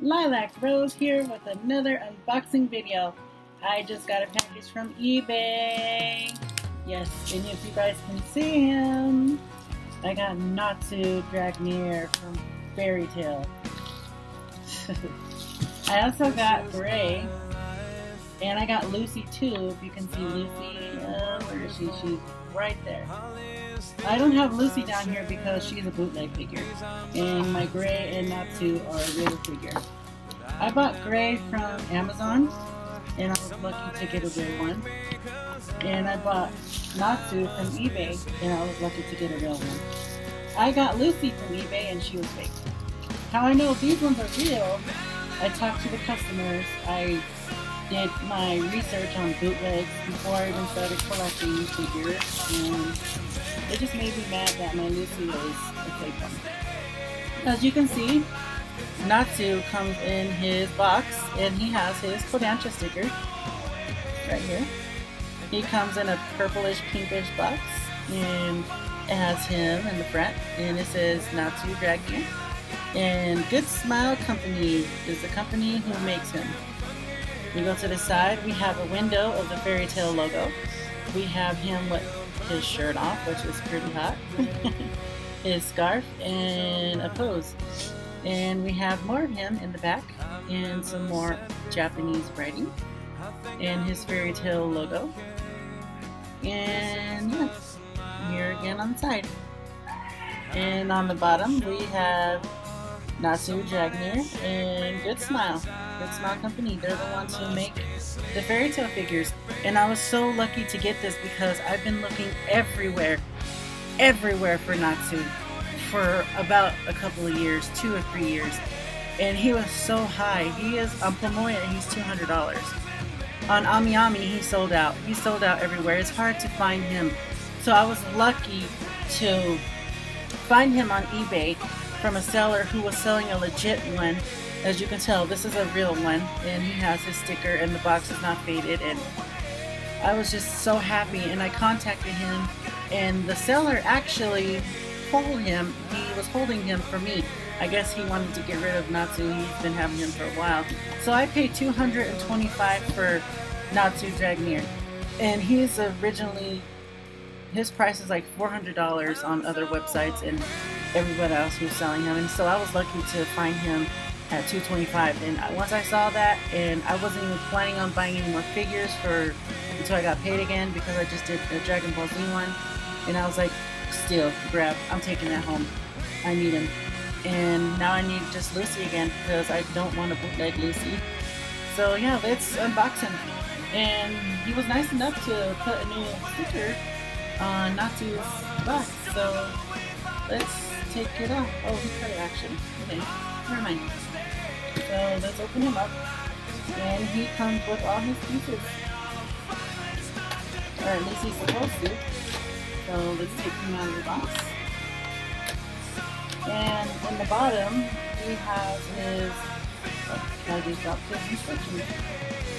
Lilac Rose here with another unboxing video. I just got a package from eBay. Yes, and if you guys can see him, I got Natsu Dragneel from Fairy Tail. I also got Gray, and I got Lucy too. If you can see Lucy, uh, where is she? She's right there. I don't have Lucy down here because she's a bootleg figure, and my Gray and Natsu are a real figure. I bought Gray from Amazon, and I was lucky to get a real one. And I bought Natsu from eBay, and I was lucky to get a real one. I got Lucy from eBay, and she was fake. How I know these ones are real, I talked to the customers, I did my research on bootlegs before I even started collecting figures, and it just made me mad that my Lucy was a fake one. As you can see, Natsu comes in his box, and he has his Kodansha sticker right here. He comes in a purplish pinkish box, and it has him in the front, and it says Natsu Dragon. And Good Smile Company is the company who makes him. We go to the side, we have a window of the Fairy Tail logo. We have him with his shirt off, which is pretty hot, his scarf, and a pose. And we have more of him in the back, and some more Japanese writing, and his Fairy Tail logo. And yeah, here again on the side. And on the bottom, we have Natsu Dragneel and Good Smile. Good Smile Company. They're the ones who make the Fairy Tail figures. And I was so lucky to get this because I've been looking everywhere, everywhere for Natsu for about a couple of years, two or three years. And he was so high. He is on Pamoya, he's $200. On AmiAmi, he sold out. He sold out everywhere. It's hard to find him. So I was lucky to find him on eBay from a seller who was selling a legit one. As you can tell, this is a real one, and he has his sticker, and the box is not faded. And I was just so happy, and I contacted him, and the seller actually told him he was holding him for me. I guess he wanted to get rid of Natsu. He's been having him for a while. So I paid 225 for Natsu Dragneel, and he's originally his price is like $400 on other websites and everybody else who's selling him. And so I was lucky to find him at 225 and once I saw that and I wasn't even planning on buying any more figures for until I got paid again because I just did a Dragon Ball Z one. And I was like still grab I'm taking that home. I need him. And now I need just Lucy again because I don't want to bootleg Lucy. So yeah let's unbox him. And he was nice enough to put a new sticker uh, Natsu's box. So let's take it off. Oh, he cut it action. Okay, never mind. So let's open him up. And he comes with all his pieces. Or at least he's supposed to. So let's take him out of the box. And in the bottom, he has his, oh, I just dropped his instructions.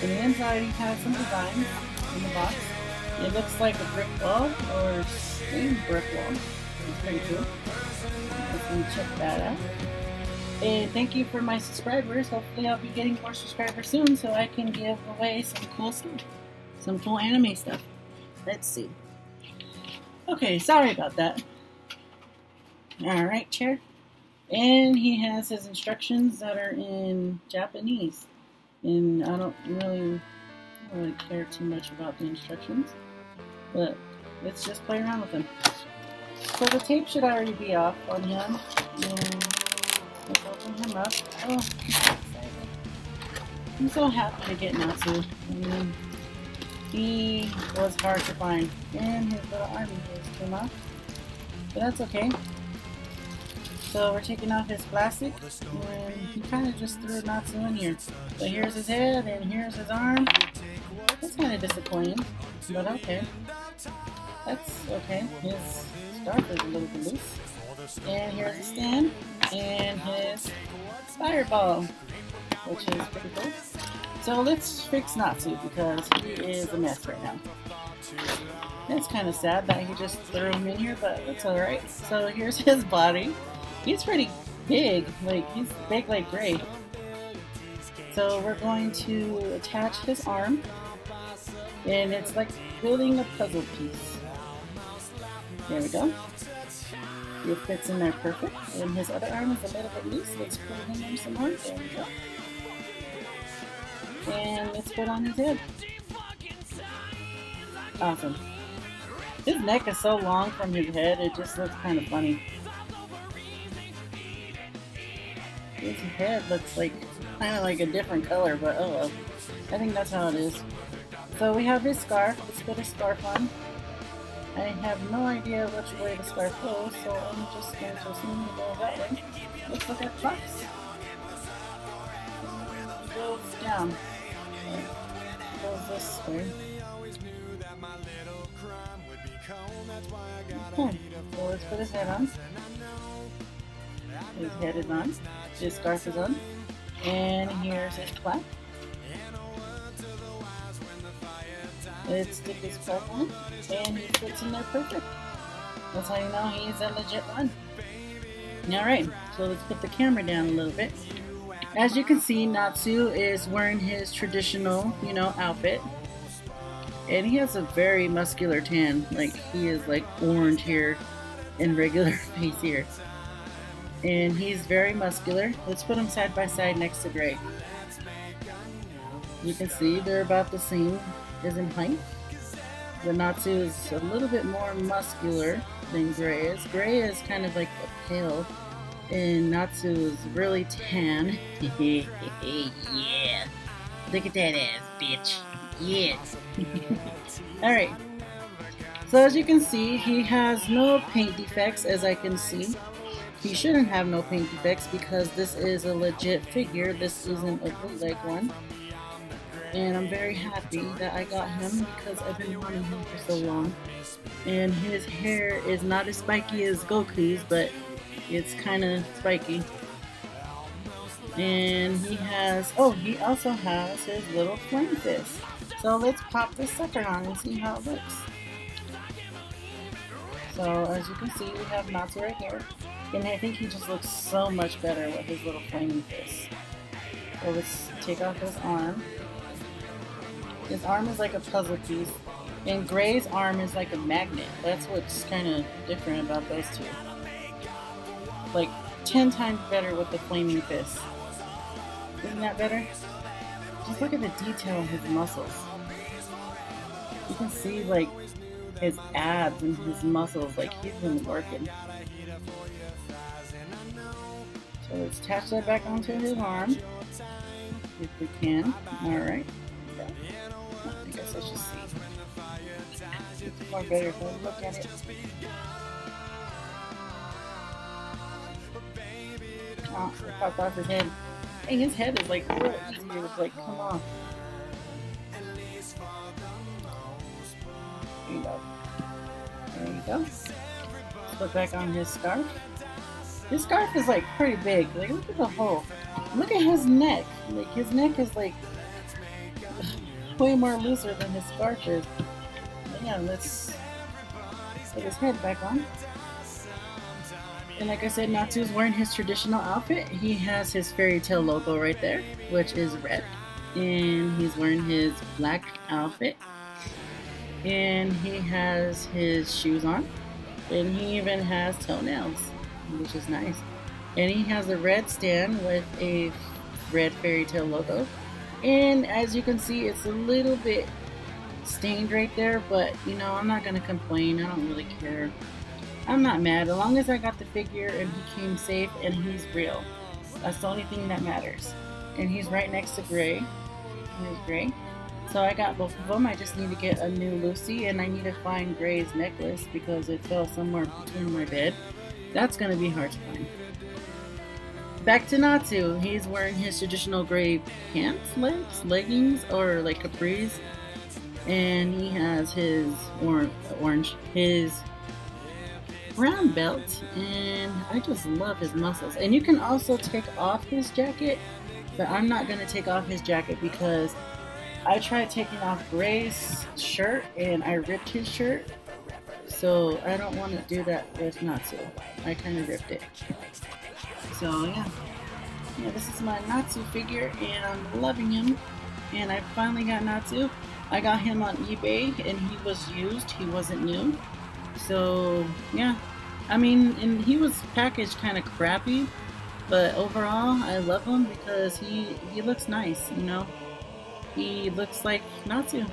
In the inside, he has some designs in the box. It looks like a brick wall or stained brick wall. It's pretty cool. Let's check that out. And thank you for my subscribers. Hopefully I'll be getting more subscribers soon so I can give away some cool stuff. Some cool anime stuff. Let's see. Okay, sorry about that. Alright, chair. And he has his instructions that are in Japanese. And I don't really, really care too much about the instructions. But let's just play around with him. So the tape should already be off on him. And let's open him up. Oh, I'm so happy to get Natsu. I mean, he was hard to find. And his little army just came off. But that's okay. So we're taking off his plastic, and he kind of just threw Natsu in here. So here's his head, and here's his arm. That's kind of disappointing, but okay. That's okay. His scarf is a little bit loose. And here's the stand, and his fireball, which is pretty cool. So let's fix Natsu because he is a mess right now. It's kind of sad that he just threw him in here, but it's alright. So here's his body. He's pretty big, like he's big like Gray. So we're going to attach his arm, and it's like building a puzzle piece. There we go. It fits in there perfect, and his other arm is a little bit loose. Let's put him in some more. There we go. And let's put on his head. Awesome. His neck is so long from his head, it just looks kind of funny. His head looks like kind of like a different color, but oh well. I think that's how it is. So we have his scarf. Let's put his scarf on. I have no idea which way the scarf goes, so I'm just going to assume it goes that way. Let's look at the box. Goes down. It goes this way. Hmm. Okay, so let's put his head on. His head is on. His scarf is on. And here's his plaque. Let's stick his plaque on. And he fits in there perfect. That's how you know he's a legit one. Alright, so let's put the camera down a little bit. As you can see, Natsu is wearing his traditional, you know, outfit. And he has a very muscular tan. Like, he is like orange here and regular face here. And he's very muscular. Let's put him side by side next to Gray. You can see they're about the same in height. The Natsu is a little bit more muscular than Gray is. Gray is kind of like a pale, and Natsu is really tan. yeah. Look at that ass, bitch. Yeah. Alright. So as you can see, he has no paint defects as I can see. He shouldn't have no paint defects because this is a legit figure. This isn't a bootleg one. And I'm very happy that I got him because I've been wanting him for so long. And his hair is not as spiky as Goku's, but it's kind of spiky. And he has, oh, he also has his little flame fist. So let's pop this sucker on and see how it looks. So as you can see, we have Natsu right here. And I think he just looks so much better with his little flaming fist. So let's take off his arm. His arm is like a puzzle piece. And Gray's arm is like a magnet. That's what's kind of different about those two. Like, 10 times better with the flaming fist. Isn't that better? Just look at the detail in his muscles. You can see, like, his abs and his muscles. Like, he's been working. So let's attach that back onto his arm. If we can. I guess I should see. It's more better I look at it. Oh, it popped off his head. Hey, his head is like real easy to like come off. There you go. There you go. Put back on his scarf. His scarf is like pretty big. Like look at the hole. Look at his neck. Like his neck is like way more looser than his scarf is. But yeah, let's put his head back on. And like I said, Natsu's wearing his traditional outfit. He has his Fairy Tail logo right there, which is red. And he's wearing his black outfit. And he has his shoes on. And he even has toenails, which is nice. And he has a red stand with a red Fairy Tail logo. And as you can see, it's a little bit stained right there, but you know, I'm not to complain. I don't really care. I'm not mad. As long as I got the figure and he came safe and he's real. That's the only thing that matters. And he's right next to Gray. Here's Gray. So I got both of them. I just need to get a new Lucy and I need to find Gray's necklace because it fell somewhere between my bed. That's to be hard to find. Back to Natsu. He's wearing his traditional gray pants, legs, leggings, or like capris. And he has his or orange, his brown belt. And I just love his muscles. And you can also take off his jacket. But I'm not going to take off his jacket because I tried taking off Gray's shirt and I ripped his shirt. So I don't want to do that with Natsu. I kind of ripped it. So yeah. yeah, this is my Natsu figure, and I'm loving him. And I finally got Natsu. I got him on eBay, and he was used. He wasn't new. So, yeah. I mean, and he was packaged kind of crappy, but overall, I love him because he, he looks nice, you know? He looks like Natsu.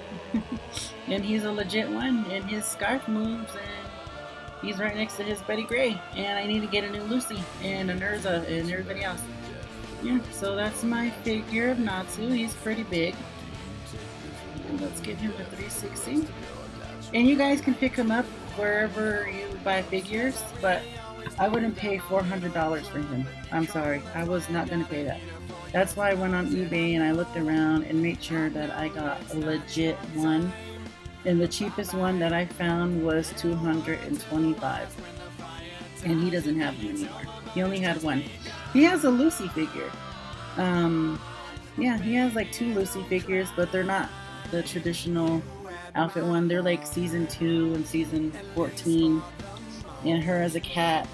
and he's a legit one, and his scarf moves, and he's right next to his Betty Gray. And I need to get a new Lucy, and an Erza, and everybody else. Yeah, so that's my figure of Natsu. He's pretty big. And let's give him a 360. And you guys can pick him up wherever you buy figures, but I wouldn't pay $400 for him. I'm sorry. I was not going to pay that. That's why I went on eBay and I looked around and made sure that I got a legit one. And the cheapest one that I found was 225 And he doesn't have them anymore. He only had one. He has a Lucy figure. Um, yeah, he has like two Lucy figures, but they're not the traditional outfit one. They're like season 2 and season 14. And her as a cat.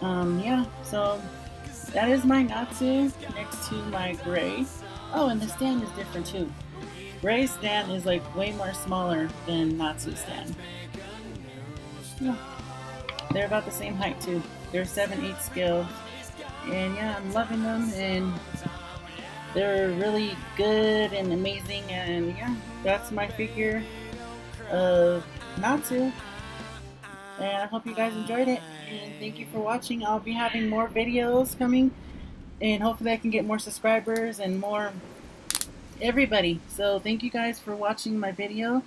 Um, yeah, so that is my Natsu next to my Gray. Oh, and the stand is different too. Gray's stand is like way more smaller than Natsu's stand. Yeah. They're about the same height too. They're 7-8 scale. And yeah, I'm loving them and they're really good and amazing and yeah, that's my figure of Natsu. And I hope you guys enjoyed it. And thank you for watching. I'll be having more videos coming. And hopefully I can get more subscribers and more everybody. So thank you guys for watching my video.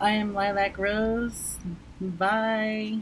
I am Lilac Rose. Bye.